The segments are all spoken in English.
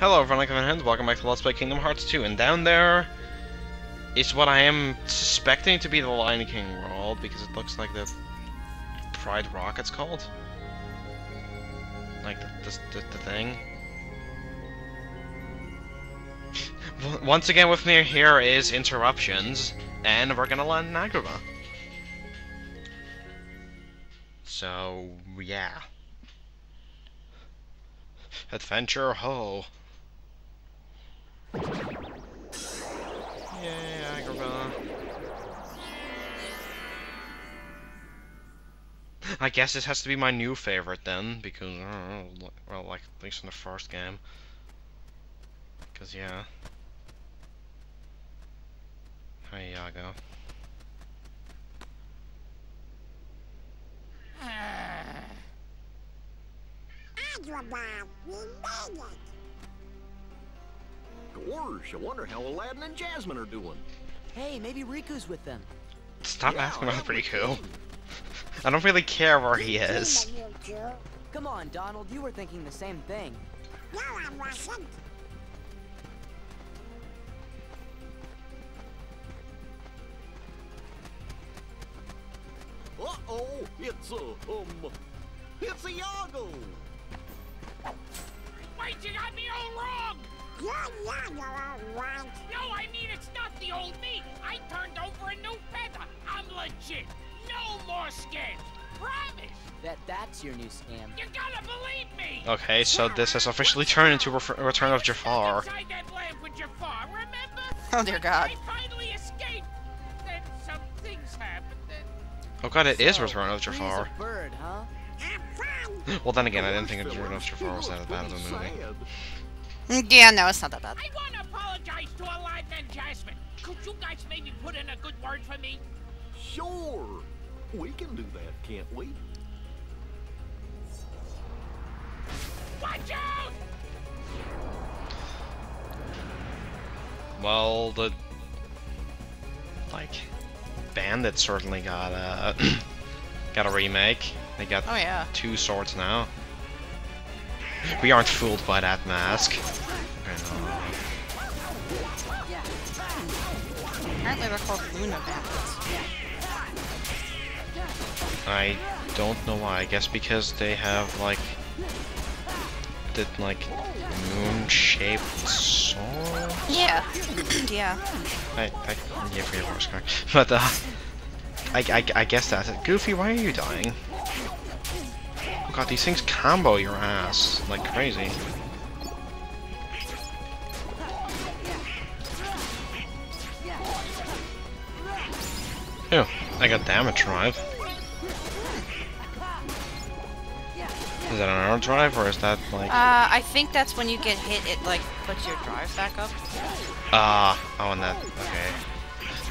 Hello everyone, I'm Hands, welcome back to Let's Play Kingdom Hearts 2, and down there is what I am suspecting to be the Lion King world, because it looks like the Pride Rock it's called. Like, the, the, the thing. Once again with me here is Interruptions, and we're gonna land in Agrabah. So, yeah. Adventure ho! Yeah, Agrabah. I guess this has to be my new favorite then, because, well, like, at least in the first game. Because, yeah. Hey, Iago. Agrabah, we made it! Gorge, I wonder how Aladdin and Jasmine are doing. Hey, maybe Riku's with them. Stop Yeah, asking about Riku. I don't really care where he is. seen the new Jew. Come on, Donald, you were thinking the same thing. No, I wasn't. Uh-oh, it's a, um, it's a Iago. Wait, you got me all wrong! You're you're all right. No, I mean it's not the old me. I turned over a new feather. I'm legit. No more scams. Promise. That that's your new scam. You gotta believe me. Okay, so this has officially turned into Ref- Return of Jafar. Inside that lamp with Jafar, remember? Oh, dear God. I finally escaped. Then some things happened. Then Oh god, it is So, Return of Free's Jafar. a bird, huh? Well, then again, I didn't think Gorge Return of Jafar was that looks bad of a pretty movie. Sad. Yeah, no, it's not that bad. I want to apologize to Aladdin and Jasmine. Could you guys maybe put in a good word for me? Sure, we can do that, can't we? Watch out! Well, the like Bandit certainly got uh, a got a remake. They got Oh yeah. two swords now. We aren't fooled by that mask. Apparently they're called Luna Bandits. I don't know why. I guess because they have like the like moon-shaped sword. Yeah. yeah. I, I yeah, forget what was correct. But uh, I, I, I guess that's it. Goofy, why are you dying? Oh god, these things combo your ass like crazy. Ew, I got damage drive. Is that an arrow drive or is that like Uh, I think that's when you get hit, it like puts your drive back up. ah oh and that okay.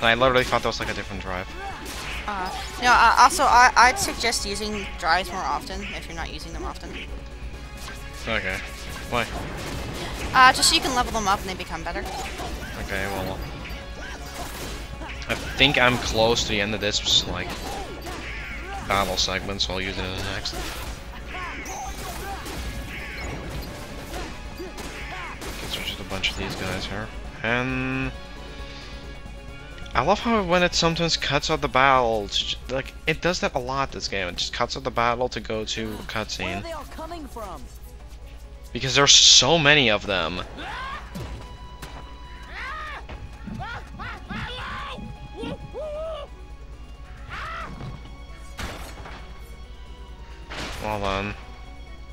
I literally thought that was like a different drive. Uh, no, uh, also I, I'd suggest using drives more often if you're not using them often. Okay. Why? Uh, just so you can level them up and they become better. Okay, well. I think I'm close to the end of this, like, battle segment, so I'll use it in the next. Just a bunch of these guys here. And... I love how when it sometimes cuts out the battle, ju- like, it does that a lot this game, it just cuts out the battle to go to a cutscene. they coming from? Because there's so many of them. Well then.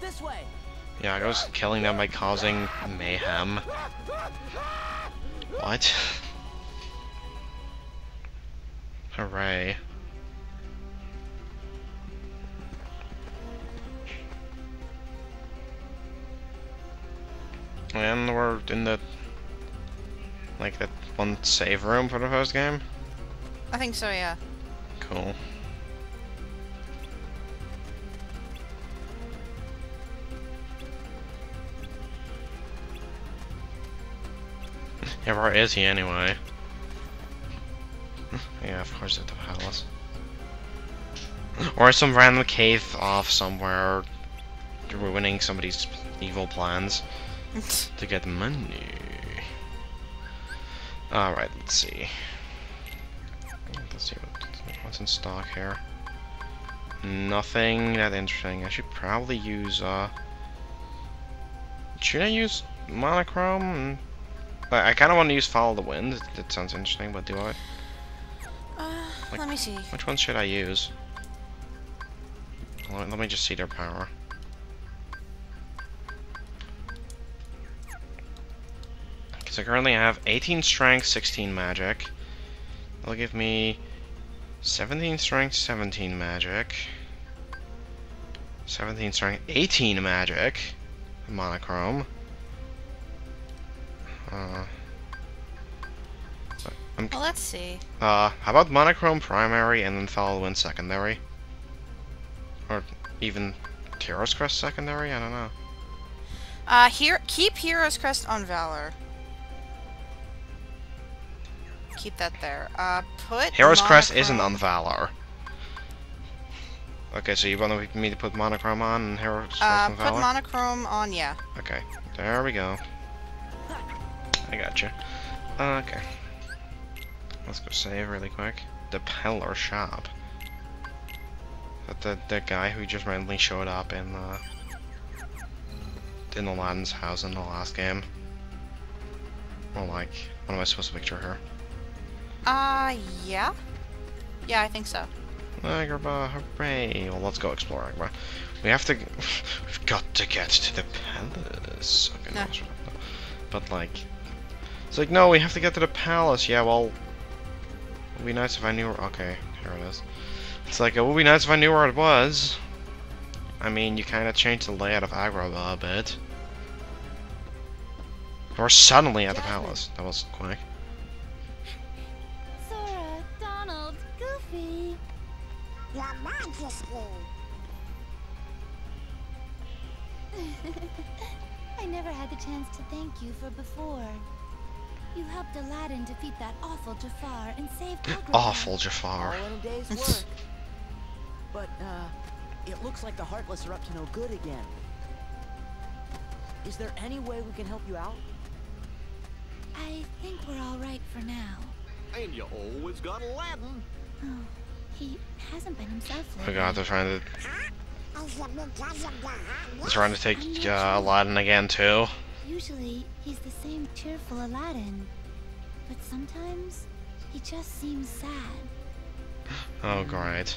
This way. Yeah, I was killing them by causing mayhem. What? Hooray. And we're in the... Like that one save room for the first game? I think so, yeah. Cool. Yeah, where is he anyway? Yeah, of course at the palace. Or some random cave off somewhere ruining somebody's evil plans. to get money. Alright, let's see. Let's see what, what's in stock here. Nothing that interesting. I should probably use, uh... Should I use monochrome? I, I kind of want to use follow the wind. It sounds interesting, but do I? Like- let me see. Which one should I use? Let, let me just see their power. Because I currently have 18 strength, 16 magic. That'll give me 17 strength, 17 magic. 17 strength, 18 magic. Monochrome. Uh, I'm Well, let's see. uh, how about monochrome primary and then follow wind secondary? Or even Hero's Crest secondary? I don't know. Uh, here, keep Hero's Crest on Valor. Keep that there. Uh, put Hero's Crest isn't on Valor. Okay, so you want me to put monochrome on and Hero's Crest Uh, on put monochrome on, yeah. okay, there we go. I got gotcha. You. okay. Let's go save really quick. The Peddler Shop. That the, the guy who just randomly showed up in the... in Aladdin's house in the last game. Well, like, what am I supposed to picture her? Uh, yeah? Yeah, I think so. Agrabah, hooray! Well, let's go explore Agrabah. We have to. We've got to get to the palace. Okay, no, Nah. that's right, no. But like, it's like no, we have to get to the palace. Yeah, well, it'd be nice if I knew. Where, okay, here it is. It's like it would be nice if I knew where it was. I mean, you kind of changed the layout of Agrabah a bit. We're suddenly at the palace. That was quick. Sora, Donald, Goofy. Your Majesty. I never had the chance to thank you for before. You helped Aladdin defeat that awful Jafar and save Agrabah. Awful All in a day's work. but, uh, it looks like the Heartless are up to no good again. Is there any way we can help you out? I think we're all right for now. And you always got Aladdin. Oh, he hasn't been himself Oh lately. god, they're trying to Is it because they're trying to take uh, Aladdin again too. Usually, he's the same cheerful Aladdin. But sometimes, he just seems sad. Oh great.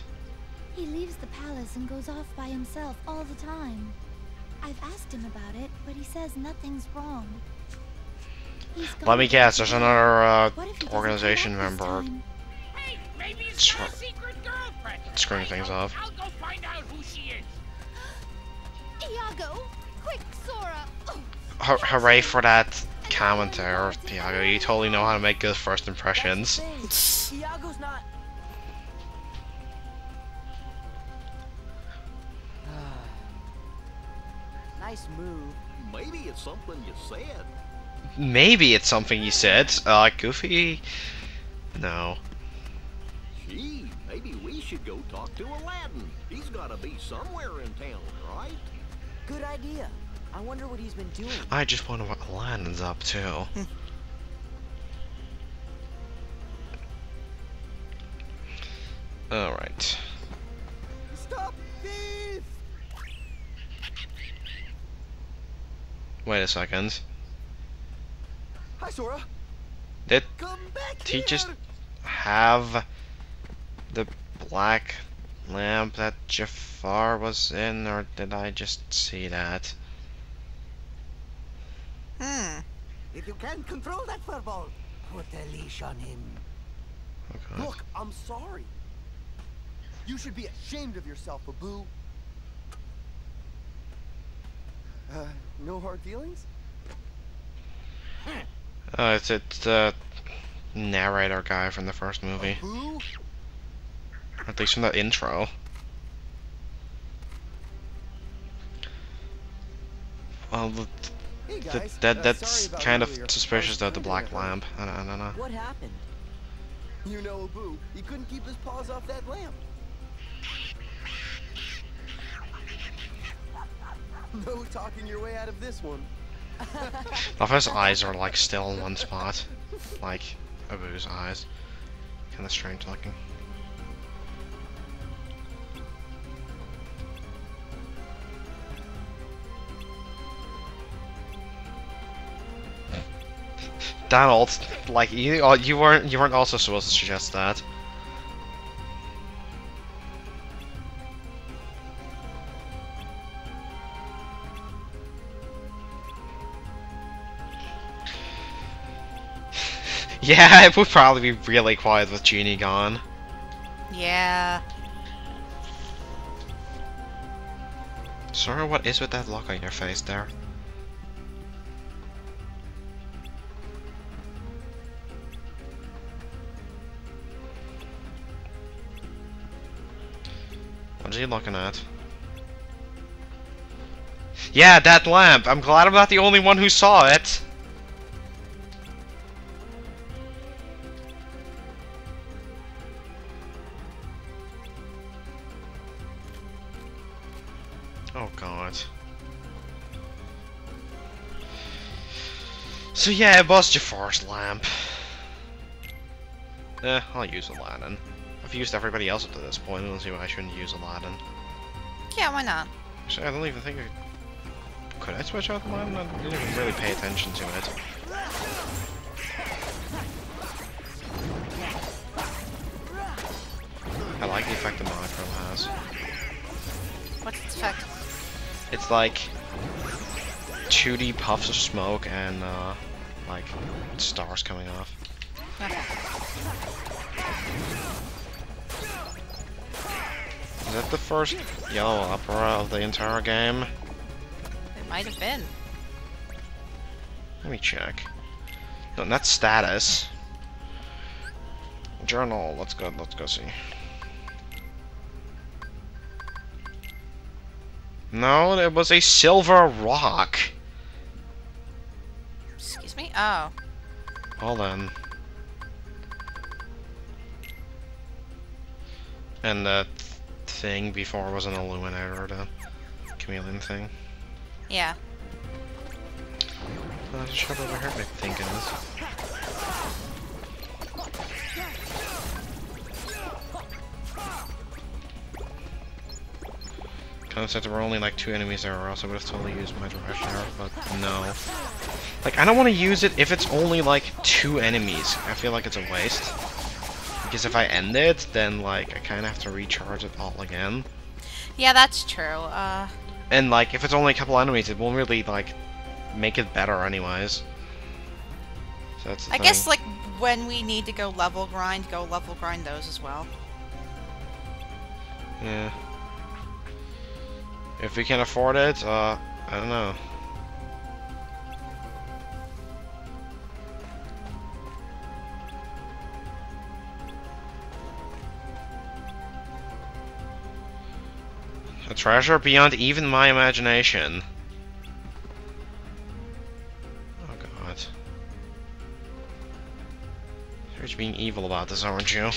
He leaves the palace and goes off by himself all the time. I've asked him about it, but he says nothing's wrong. He's Let me guess, there's another uh, What if he doesn't organization come back this member? Hey, maybe he's Screw- a secret girlfriend. screwing I things know. up. I'll go find out who she is. Iago! Quick, Sora! Oh, Hur- hooray for that commentator, Tiago. You totally know how to make good first impressions. That's the thing. Iago's not. nice move. Maybe it's something you said. Maybe it's something you said. Uh, Goofy? No. Gee, maybe we should go talk to Aladdin. He's gotta be somewhere in town, right? Good idea. I wonder what he's been doing. I just wonder what Aladdin's up to. Alright. Stop thief! Wait a second. Hi, Sora. Did Come back he here. just have the black lamp that Jafar was in, or did I just see that? If you can't control that furball, put a leash on him. Okay. Look, I'm sorry. You should be ashamed of yourself, Abu. Uh, no hard feelings? Uh, it's it's the narrator guy from the first movie, Abu? at least from the intro. Well, Hey guys. that uh, that's kind of earlier. Suspicious though. The black in a hurry. lamp. I don't, I don't know. What happened? You know Abu. He couldn't keep his paws off that lamp. No talking your way out of this one. His eyes are like still in one spot. Like Abu's eyes. Kinda strange looking. Donald, like you, oh, you weren't you weren't also supposed to suggest that. Yeah, it would probably be really quiet with Genie gone. Yeah. Sorry, what is with that look on your face there? What are you looking at? Yeah, that lamp! I'm glad I'm not the only one who saw it! Oh god. So yeah, it was Jafar's lamp. Eh, I'll use Aladdin. I've used everybody else up to this point, I don't see why I shouldn't use Aladdin. Yeah, why not? Actually, I don't even think I... Could I switch out Aladdin? I didn't even really pay attention to it. I like the effect the Monochrome has. What's its effect? It's like 2D puffs of smoke and uh, like stars coming off. That the first yellow opera of the entire game? It might have been. Let me check. No, not status. Journal. Let's go. Let's go see. No, it was a silver rock. Excuse me? Oh. Hold on. And the thing before was an illuminator, or the chameleon thing. Yeah. Uh, shut over here, I think it is. Kind of said there were only like two enemies there, or else I would have totally used my direction arrow, but no. Like, I don't want to use it if it's only like two enemies. I feel like it's a waste. Because if I end it, then like I kind of have to recharge it all again. Yeah, that's true. Uh, And like, if it's only a couple enemies, it won't really like make it better, anyways. So that's I thing. guess like when we need to go level grind, go level grind those as well. Yeah. If we can afford it, uh, I don't know. A treasure beyond even my imagination. Oh god. You're being evil about this, aren't you?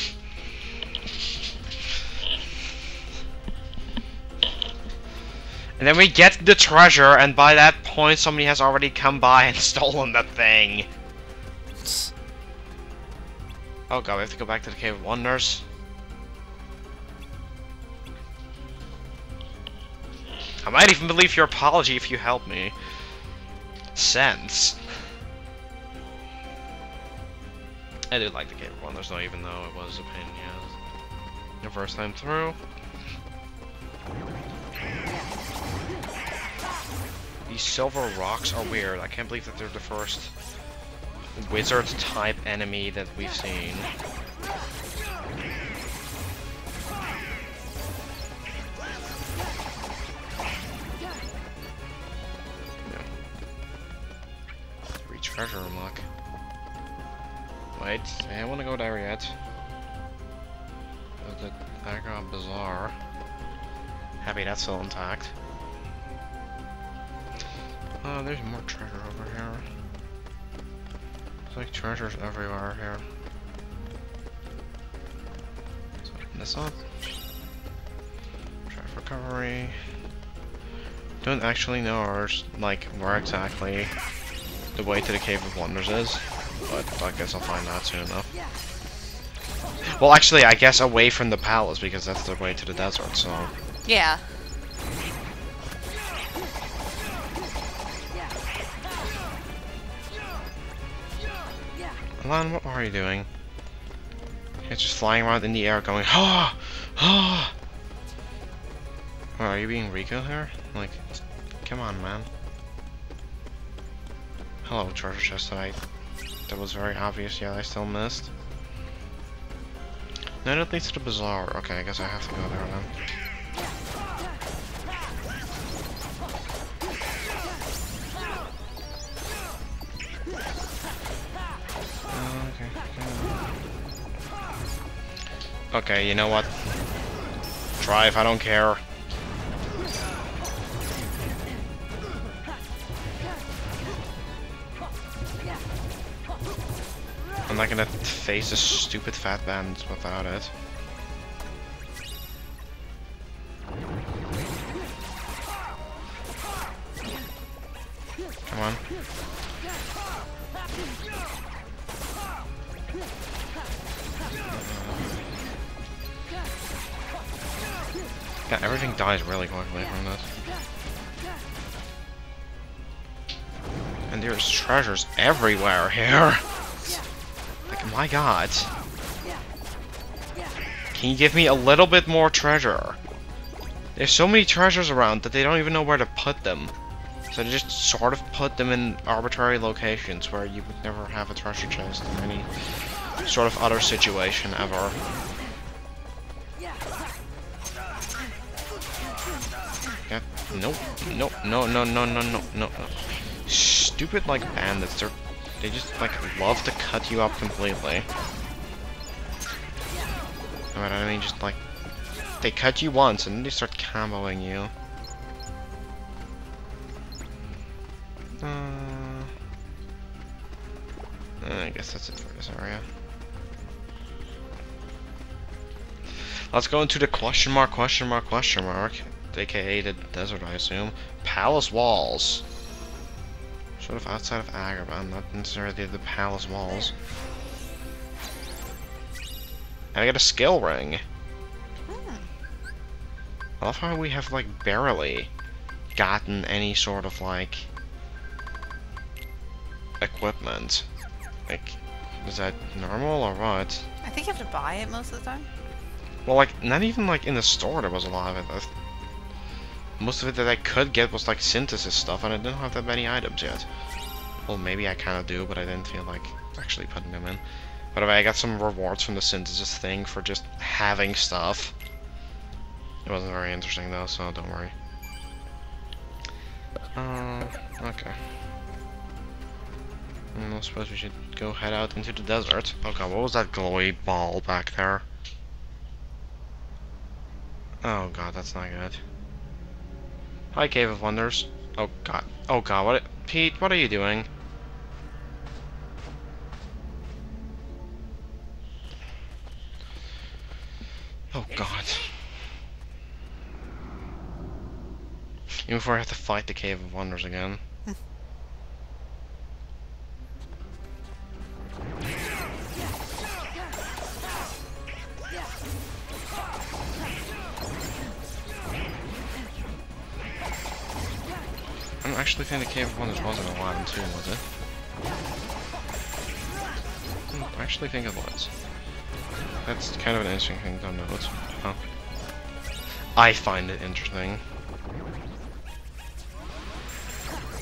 And then we get the treasure, and by that point, somebody has already come by and stolen the thing. Oh god, we have to go back to the Cave of Wonders. I might even believe your apology if you help me. Sense. I did like the Cave one, there's though, even though it was a pain in the ass. First time through. These silver rocks are weird. I can't believe that they're the first wizard type enemy that we've seen. Treasure unlock. Wait, I don't want to go there yet. The Agra Bazaar. Happy that's still intact. Oh, there's more treasure over here. There's like treasures everywhere here. So open this up. Traffic recovery. don't actually know like where exactly the way to the Cave of Wonders is, but I guess I'll find that soon enough. Well, actually, I guess away from the palace because that's the way to the desert. So Yeah. Alan, what are you doing? You're just flying around in the air going, ah, ah. Oh, are you being Rico here? Like, come on, man. Hello, treasure chest that I... That was very obvious, yet I still missed. No, that leads to the bazaar. Okay, I guess I have to go there then. Okay, you know what? Drive, I don't care. I'm not gonna face a stupid fat band without it. Come on. Yeah, everything dies really quickly from this. And there's treasures everywhere here. My god. Can you give me a little bit more treasure? There's so many treasures around that they don't even know where to put them. So they just sort of put them in arbitrary locations where you would never have a treasure chest in any sort of other situation ever. Yeah, nope, nope, no, no, no, no, no, no. Stupid, like, bandits, they're, they just, like, love to cut you up completely. I mean, I mean, just, like, they cut you once and then they start comboing you. Uh, I guess that's it for this area. Let's go into the question mark, question mark, question mark, aka the desert, I assume. Palace walls. Sort of outside of Agrabah, not necessarily the palace walls. And I got a skill ring. I love how we have, like, barely gotten any sort of, like, equipment. Like, is that normal or what? I think you have to buy it most of the time. Well, like, not even, like, in the store there was a lot of it. Most of it that I could get was, like, synthesis stuff, and I didn't have that many items yet. Well, maybe I kind of do, but I didn't feel like actually putting them in. Way, I got some rewards from the synthesis thing for just having stuff. It wasn't very interesting, though, so don't worry. Uh, okay. Mm, I suppose we should go head out into the desert. Okay, what was that glowy ball back there? Oh god, that's not good. Hi, Cave of Wonders. Oh god. Oh god, what? Pete, what are you doing? Oh god. Even before I have to fight the Cave of Wonders again. Don't actually think the Cave of Wonders wasn't Aladdin 2, was it? I actually think it was. That's kind of an interesting thing to note. Huh. I find it interesting.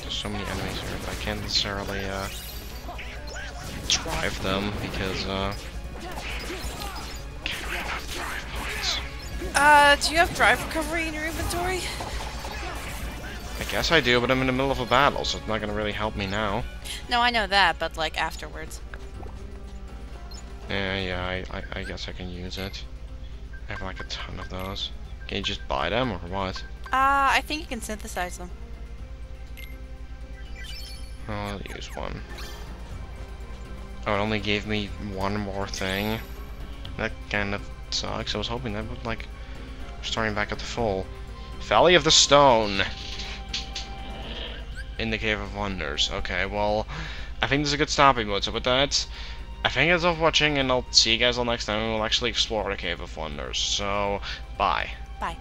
There's so many enemies here that I can't necessarily uh, drive them because uh. Uh, do you have drive recovery in your inventory? I guess I do, but I'm in the middle of a battle, so it's not gonna really help me now. No, I know that, but like afterwards. Yeah, yeah, I, I, I guess I can use it. I have like a ton of those. Can you just buy them or what? Uh, I think you can synthesize them. I'll use one. Oh, it only gave me one more thing. That kind of sucks. I was hoping that would like starting back at the full. Valley of the Stone. In the Cave of Wonders. Okay, well, I think this is a good stopping point. So with that, I thank you guys all for watching, and I'll see you guys all next time. and We'll actually explore the Cave of Wonders. So, bye. Bye.